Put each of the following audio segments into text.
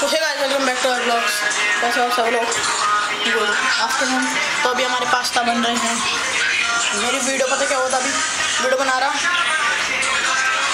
तो है guys welcome back to our blogs कैसे हो सब लोग गुड आफ्टरनून तो अभी हमारे पास्ता बन रहे हैं। मेरी वीडियो पता क्या होता अभी? वीडियो बना रहा।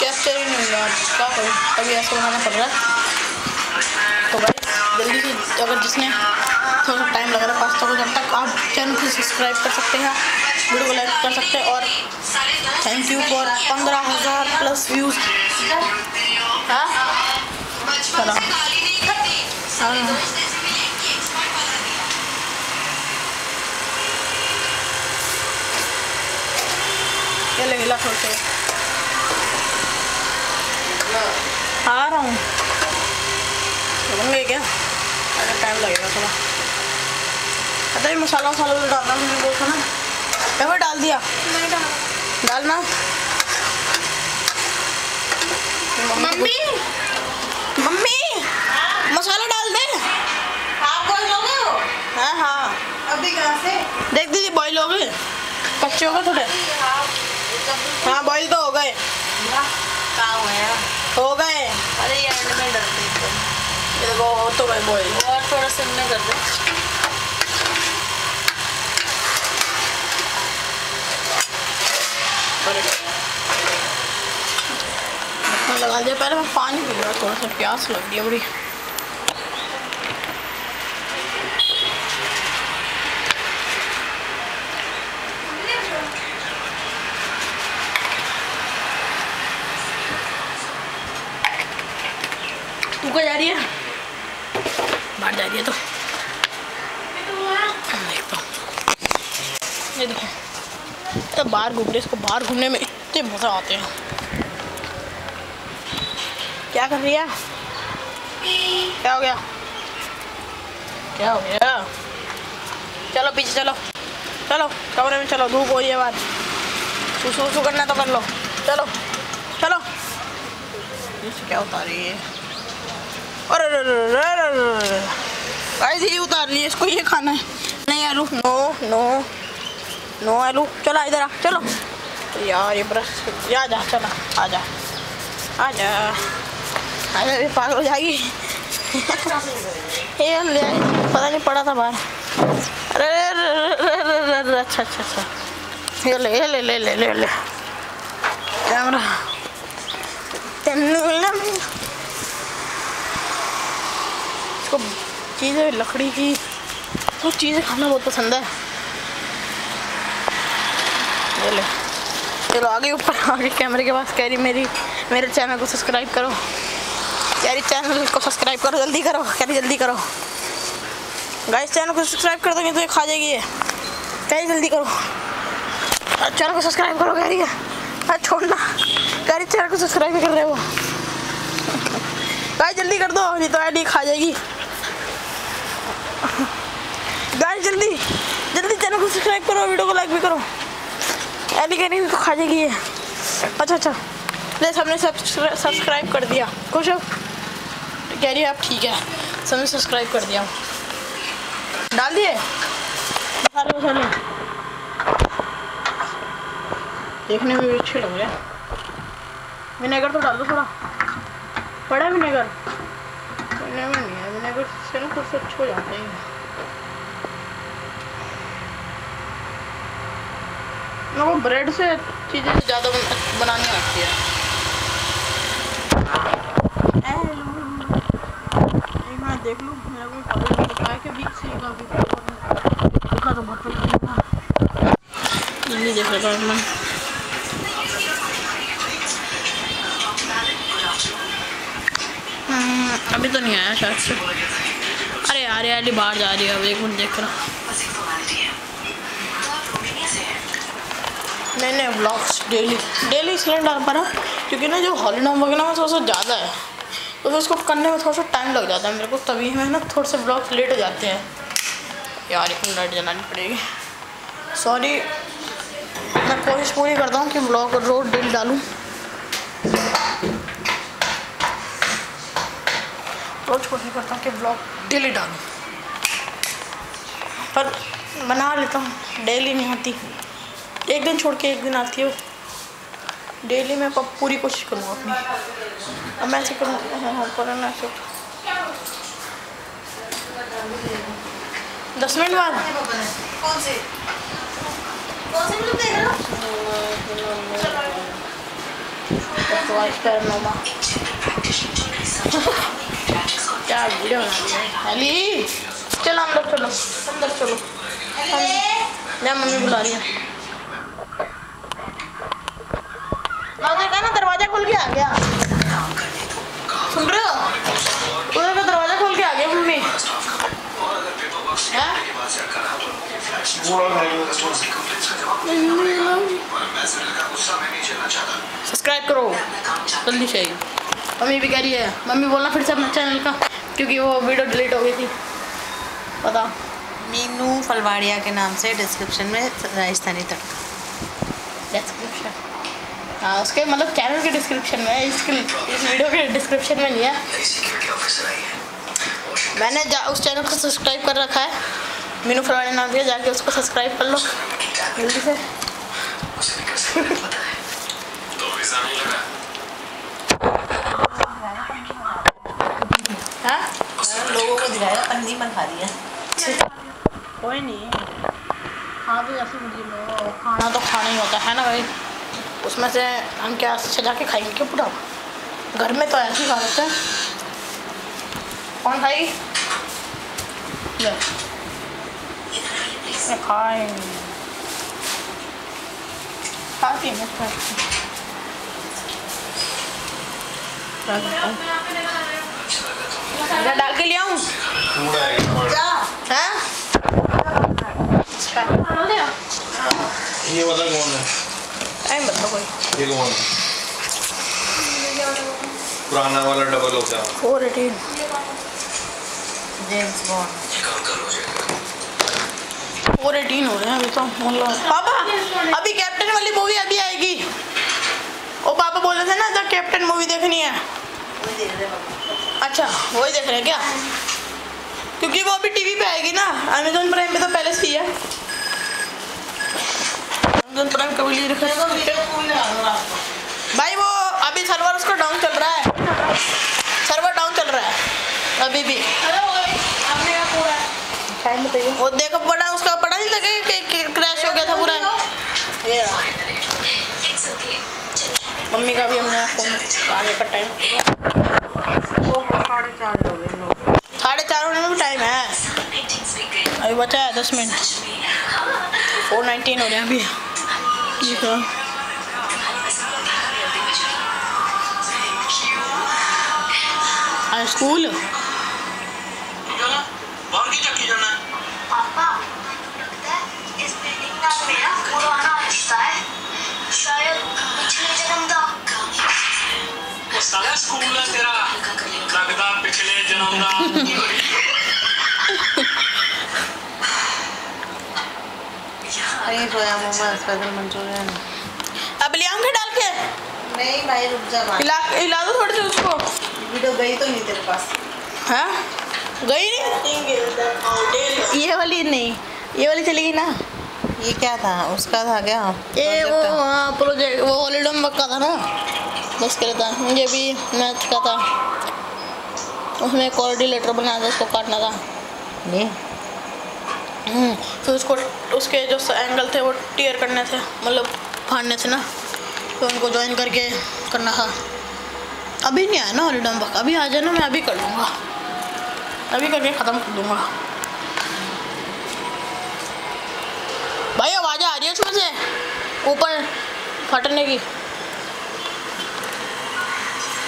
कैप्चर ही नहीं हुआ क्या करूँ? अभी ऐसे बनाना पड़ रहा है। तो भाई जल्दी से अगर जिसने थोड़ा सा टाइम लग रहा है पास्ता को जब तक, आप चैनल को सब्सक्राइब कर सकते हैं। वीडियो को लाइक कर सकते हैं और थैंक यू फॉर पंद्रह हज़ार प्लस व्यूज़ हाँ? हाँ ये ले गिला थोड़ा आ रहा हूँ तो क्या अगर टाइम लगेगा थोड़ा ही मसाला वसाला तो डालना मैंने बोला ना क्या डाल दिया नहीं डाला डालना मम्मी मसाला डाल दे। आप बोल लोगे हो? हाँ हाँ। अभी कहाँ से? देख दीजिए बॉईल हो गए। कच्चे हो गए थोड़े? हाँ बॉईल तो हो गए। हो गए। अरे ये एंड में डर ये देखो हो तो गए बॉईल और थोड़ा सिम में कर दे। लगा दिया पहले मैं पानी पी रहा थोड़ा सा प्यास लग गई है बड़ी तू क्या जा रही है बाहर जा रही है तो हम देखता हूँ ये देखो तो बाहर घूमने, इसको बाहर घूमने में इतने मज़ा आते हैं। क्या कर रही है? क्या हो गया? क्या हो गया? चलो पीछे चलो। चलो, कमरे में चलो, धूप हो रही है बाहर। सुसु सुसु करना तो कर लो। चलो चलो। क्या उतार रही है? अरे ये उतार रही है इसको ये खाना है। नहीं आलू नो नो। नो आलू चलो, इधर आ, चलो। यार, ये ब्रश या जा, चलो, आ जा। आ जा। अरे अरे पागल हो जाएगी। ये ले पता नहीं पड़ा था बाहर। अरे अरे अच्छा अच्छा अच्छा। ये ले ले ले ले ले ले। कैमरा। इसको चीज़ें, लकड़ी की, कुछ चीज़ें खाना बहुत पसंद है। ले चलो, आगे ऊपर, आगे कैमरे के पास कह रही, मेरी, मेरे चैनल को सब्सक्राइब करो। यार चैनल को सब्सक्राइब करो, जल्दी करो। कह रही, जल्दी करो। गाइस चैनल को सब्सक्राइब कर दोगे तो ये खा जाएगी ये। कह रही, जल्दी करो। चैनल को सब्सक्राइब करो है। अरे छोड़ना। कह रही चैनल को सब्सक्राइब कर रहे वो गाइस जल्दी कर दो, नहीं तो आईडी खा जाएगी। गाइस जल्दी जल्दी चैनल को सब्सक्राइब करो वीडियो को लाइक भी करो। आईडी कह तो खा जाएगी ये। अच्छा अच्छा। ले सबने सब्सक्राइब कर दिया। खुश हो? कह रही आप ठीक है। सबने सब्सक्राइब कर दिया। डाल दिए? मसाले देखने में भी अच्छे लग रहे हैं। विनेगर तो डाल दो थोड़ा। पड़ा विनेगर? विनेगर नहीं है। विनेगर से ना कुछ अच्छे हो जाते हैं। मेरे को ब्रेड से चीज़ें ज़्यादा बनानी आती है। देख लूँ को सी का देखा बहुत पसंद देख लेता हूँ मैं हम्म, अभी तो नहीं आया शायद से। अरे यार यार बाहर जा रही है अब एक मिनट देख रहा। नहीं नहीं ब्लॉग्स डेली डेली इसलिए डाल पा रहा क्योंकि ना जो हॉलीडे वगैरह में थोड़ा सा ज़्यादा है। तो फिर उसको करने में थोड़ा सा टाइम लग जाता है मेरे को, तभी मैं ना थोड़े से ब्लॉग्स लेट हो जाते हैं। यार एक मिनट जलानी पड़ेगी। सॉरी मैं कोशिश पूरी करता हूँ कि ब्लॉग रोज डेली डालूँ। रोज कोशिश करता हूँ कि ब्लॉग डेली डालूँ। पर बना लेता हूँ डेली नहीं आती एक दिन छोड़ के एक दिन आती है। डेली मैं पूरी कोशिश करूँगा अपनी। अब मैं ऐसे करूँगा। हाँ हाँ करना ऐसे। दस मिनट बाद। कौन सी कौन सी देख रहे हो क्या वीडियो है अली चलो अंदर चलो अंदर चलो। मैं मम्मी बुला रही है नादिर का ना दरवाज़ा खोल के आ गया। सुन रहे हो? उधर का दरवाज़ा खोल के आ गया मम्मी। सब्सक्राइब करो। जल्दी से। मम्मी भी कह रही है। मम्मी बोलना फिर से अपने चैनल का क्योंकि वो वीडियो डिलीट हो गई थी। पता। मीनू फलवाड़िया के नाम से डिस्क्रिप्शन में राजस्थानी तड़का। डिस्क्रिप्शन हाँ उसके मतलब चैनल के डिस्क्रिप्शन में इसके इस वीडियो के डिस्क्रिप्शन में नहीं है मैंने जा उस चैनल को सब्सक्राइब कर रखा है। मीनू फरवानी नाम दिया जाके उसको सब्सक्राइब कर लो। जल्दी से। हाँ? लोगों को दिखाया पन्नी मन खा रही है। कोई नहीं। हाँ भी ऐसे मुझे लो खाना तो खाना ही होता है ना भाई? उसमें से हम क्या सजा के खाएँगे? क्यों पूरा घर में तो ऐसे ही खा लेते हैं। कौन खाएगी खाएँगे। खाती हूँ डाल के ले आऊँ? हाँ। ये कौन है? टाइम बताओ कोई ये कौन है? पुराना वाला डबल हो गया। Four eighteen James Bond four eighteen हो रहे हैं अभी तो मतलब पापा अभी कैप्टन वाली मूवी अभी आएगी। ओ पापा बोले थे ना द कैप्टन मूवी देखनी है। वही देख रहे पापा। अच्छा वही देख रहे हैं क्या? क्योंकि वो अभी टीवी पे आएगी ना अमेजोन प्राइम पे तो पहले से ही है। अमेजोन प्राइम कभी रखा भाई वो अभी सर्वर उसका डाउन चल रहा है। सर्वर डाउन चल रहा है अभी भी। वो देखो पड़ा उसका पड़ा नहीं लगे कि क्रैश हो गया था पूरा। ये मम्मी का भी हमने फ़ोन आने का टाइम साढ़े चार हो गए साढ़े चार होने में भी टाइम है। अभी बचा है दस मिनट। फोर नाइनटीन हो रहे हैं अभी। ये क्या? आज स्कूल पापा लगता है इस बिल्डिंग का मेरा पुराना रिश्ता है शायद पिछले जन्म का ਸਾਰਾ ਸਕੂਲ ਹੈ ਤੇਰਾ ਲੱਗਦਾ ਪਿਛਲੇ ਜਨਮ ਦਾ अरे सोया मम्मा स्पेशल मंचूरियन अब ले आऊँगे डाल के। नहीं भाई रुक जा भाई। हिला हिला दो थोड़ी सी उसको। वीडियो गई तो नहीं तेरे पास। हाँ? गई नहीं? ये वाली नहीं ये वाली चलेगी ना। ये क्या था? उसका था क्या? ये वो? हाँ प्रोजेक्ट वो हॉलीडम का था ना। बस कर था ये भी मैथ का था। उसमें कोऑर्डिनेटर बनाया था उसको काटना था। नहीं। फिर उसको, उसके जो एंगल थे वो टीयर करने थे मतलब फाड़ने थे ना तो उनको ज्वाइन करके करना था। अभी नहीं आया ना हॉलीडम का अभी आ जाए ना मैं अभी कर लूँगा। अभी करके ख़त्म कर दूँगा। भाई, आवाज़ आ रही है उसमें से? ऊपर फटने की।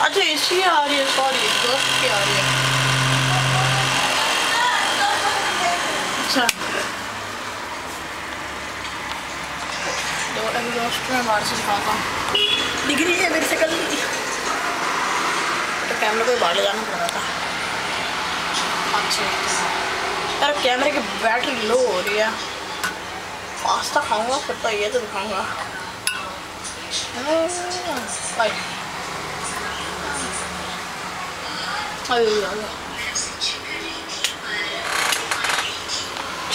अच्छा इसकी आ रही है सॉरी आ रही है। अच्छा। दिखाता हूँ। है मेरे से कल तो कैमरे को बाहर ले जाना पड़ रहा था। अच्छा। यार, कैमरे की बैटरी लो हो रही है। पास्ता खाऊँगा, फिर तो ये तो दिखाऊँगा। बाय अरे यार हाँ यार तो नहीं कर सकते ना।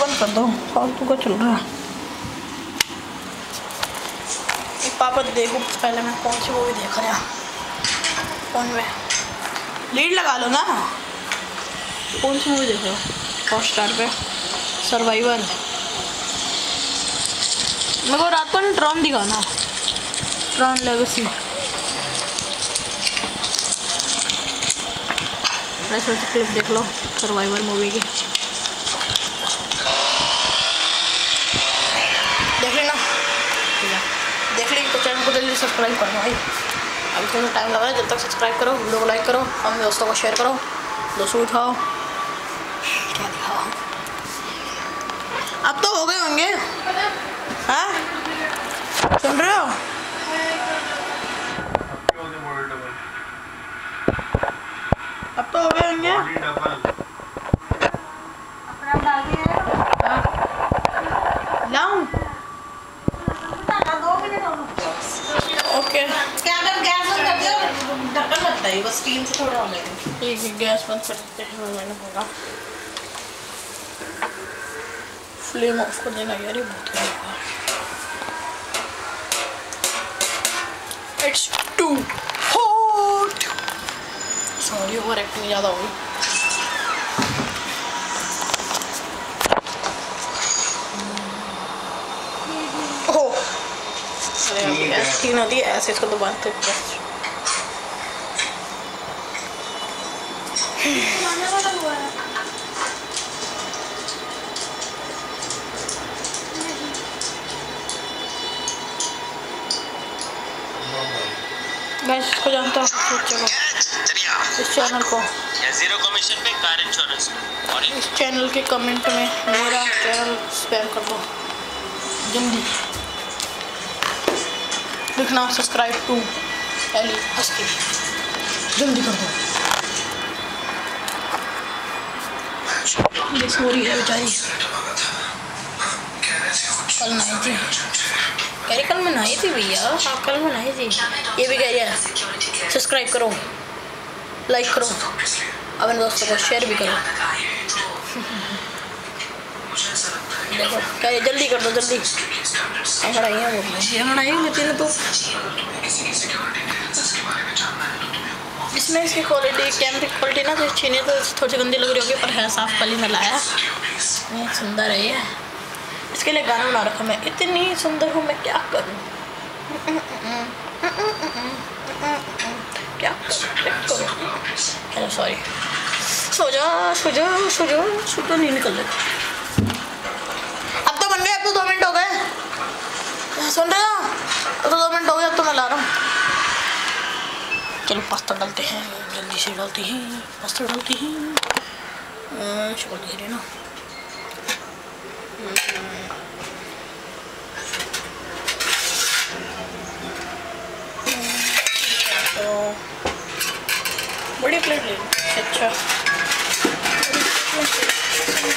बंद कर दो। फालतू का चल रहा। है पापा देखो, पहले मैं कौन सी मूवी देख रहा फ़ोन में लीड लगा लो ना। कौन सी मूवी देख? रहे हो हॉट स्टार पे। सर्वाइवर मेरे को रात को ना ट्रॉन दिखाना। ट्रॉन लेगेसी क्लिप देख लो सर्वाइवर मूवी की देख लेना ठीक है देख ली तो चैनल को जल्दी सब्सक्राइब करो भाई। अभी थोड़ा टाइम लगा है, जब तक सब्सक्राइब करो, वीडियो को लाइक करो, अपने दोस्तों को शेयर करो, दोस्तों उठाओ। क्या दिखाओ अब तो हो गए होंगे। हाँ? सुन रहे हो? अब तो हो गए होंगे अपना डाल दिया लाऊं दो मिनट और ओके क्या कर गैस बंद कर दियो मत बस स्टीम से थोड़ा होने है गैस बंद कर देते हैं मैंने बोला। फ्लेम ऑफ़ कर देना यार ये बहुत ही। होगा it's too hot sorry overacting ज़्यादा है। है ऐसे इसको तो बात तो गैस इसको जानता हूँ, इस चैनल को। ज़ीरो कमीशन पे कार इंश्योरेंस और इस चैनल के कमेंट में मेरा चैनल स्पैम कर दो। जल्दी। लिखना सब्सक्राइब टू एली हस्ती जल्दी कर दो। ये सो रही है बेचारी कल नहाई थी। कह रही, कल मैं नहाई थी भैया। हाँ कल मैं नहाई थी। ये भी कह रही है सब्सक्राइब करो लाइक करो, अपने दोस्तों को शेयर भी करो। देखो क्या ये जल्दी कर दो, जल्दी। अंगड़ाई है वो अंगड़ाई लेती ना तो। इसमें इसकी क्वालिटी कैमरे की क्वालिटी ना तो नहीं तो थोड़ी सी गंदी लग रही होगी, पर है, साफ़ ही में लाया। सुंदर है ये। इसके लिए गाना बना रखा मैं। इतनी सुंदर हूँ, मैं क्या करूँ? क्या करूँ? सॉरी सो जा सो जा सो जा, सो तो नहीं निकल रही। अब तो बन गए, अब तो दो मिनट हो गए। सुन रहे हो अब तो दो मिनट हो गए अब तो मैं ला रहा हूँ चलो पास्ता डालते हैं। जल्दी से डालते हैं पास्ता डालते हैं। अ, शक्ल दिख ना। तो बड़ी प्लेट ले अच्छा।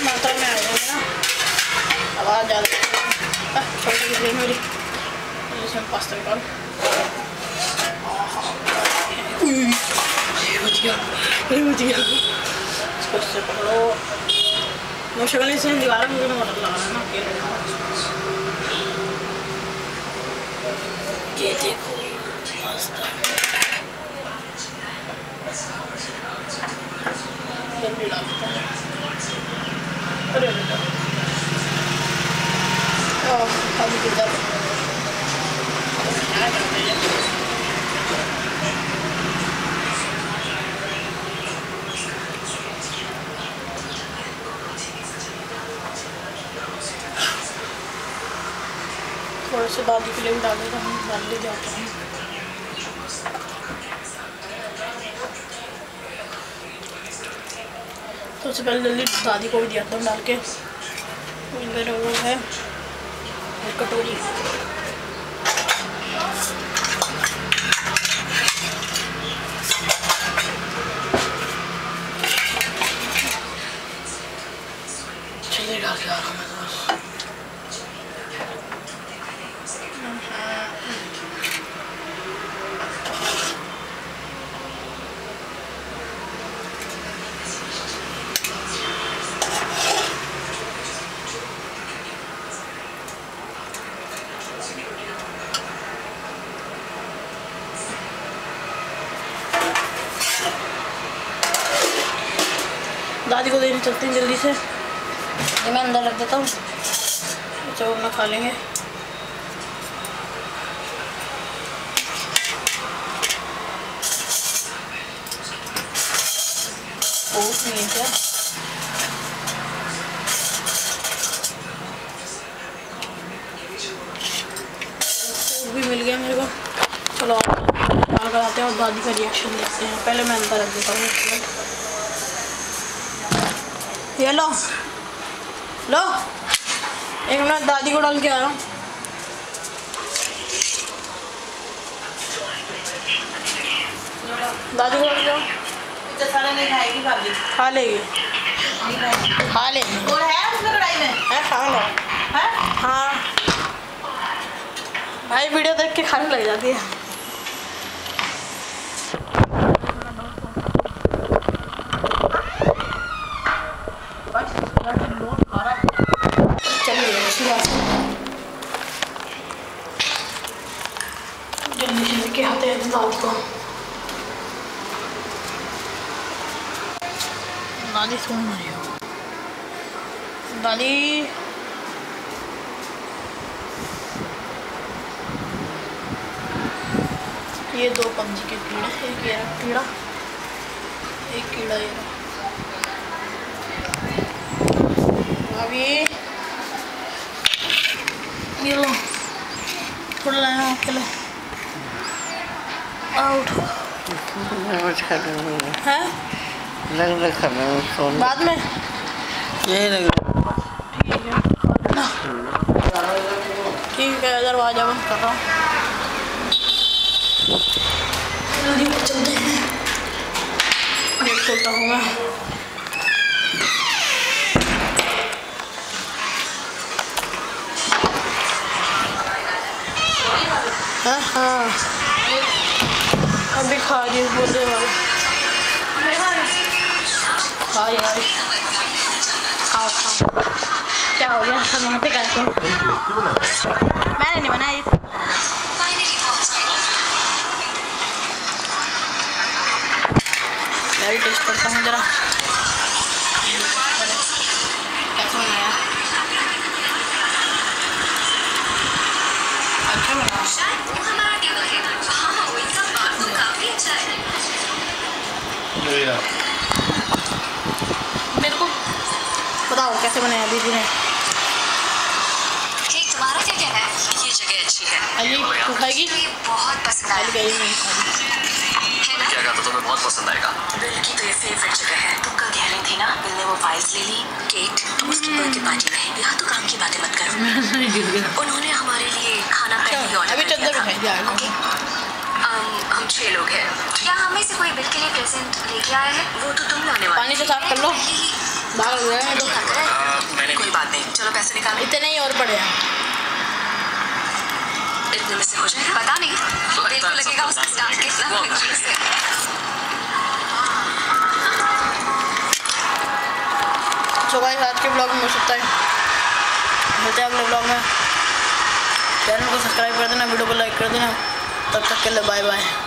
मात्रा में आ जाएगी ना। आवाज़ ज़्यादा आह, छोटी सी प्लेट मेरी। इसमें पास्ता निकाल उई, ये बच गया ये बच गया इसको इससे पकड़ो वो शक्ल इसने दिखा रहा मुझे ना मदद लगा रहा है ना अकेले ये देखो पास्ता जल्दी डालते हैं अरे बेटा ओह, अभी किधर क्या से बाद के लिए डाले तो हम डाल ले जाते हैं। तो उससे पहले जल्दी दादी को भी दिया था डाल के। इधर वो है कटोरी। चलिए डाल के आ रहा हूँ मैं? चलते हैं जल्दी से। ये मैं अंदर रख देता हूँ। अच्छा वो अपना खा लेंगे। ओट्स नहीं क्या? भी मिल गया मेरे को। चलो कर आते हैं और दादी का रिएक्शन देखते हैं। पहले मैं अंदर रख देता हूँ। ये लो। लो। एक मिनट दादी को डाल के आया हूँ। दादी को डाल के आओ। इतना सारा नहीं खाएगी खा लेगी। खा लेगी। और है उसमें कढ़ाई में? है खा लो। है? हाँ। भाई वीडियो देख के खाने लग जाती है चलिए अच्छी बात है जल्दी से लेके आते हैं दादी को दादी सुन रही हो दादी ये दो पबजी के कीड़े एक ये रहा कीड़ा एक कीड़ा ये रहा। अभी ये लो थोड़ा लाया आपके लिए। आउट है। लग लग खाना बाद में? यही लग ठीक है दरवाज़ा बंद कर रहा हूँ चलते हैं गेट खोलता हूँ मैं हाँ हाँ अभी खा रही हूँ बोलने वाले हाँ यार क्या हो गया सब यहाँ पे करते हैं मैंने नहीं बनाया मैं टेस्ट करता हूँ जरा कैसा मेरे को बताओ कैसे बनाया दीदी ने? तुम्हारा क्या कहना है? ये जगह अच्छी है। अली तू खाएगी? बहुत पसंद आया। गई नहीं खाई ना? क्या कहा तो तुम्हें बहुत पसंद आएगा। दिल की तो ये फेवरेट जगह है। तुम कल कह रही थी ना दिल ने वो फाइल्स ले ली केट तुम उसकी बर्थडे पार्टी में यहाँ तो काम की बातें मत करो। उन्होंने हमारे लिए खाना पहले ही ऑर्डर अभी है। ओके हम छह लोग हैं। क्या हमें से कोई बिल के लिए प्रेजेंट लेके आया है? वो तो तुम लाने वाले पानी से साफ़ कर लो। रहा है। तो मैंने कोई बात नहीं। चलो पैसे निकालो। इतने ही और पड़े हैं। इतने में से हो जाएगा। पता नहीं। बिल को लगेगा उसके स्टाफ के। सो गाइस आज के ब्लॉग में हो सकता है। मिलते हैं अगले ब्लॉग में। चैनल को सब्सक्राइब कर देना वीडियो को लाइक कर देना। तब तक के लिए बाय बाय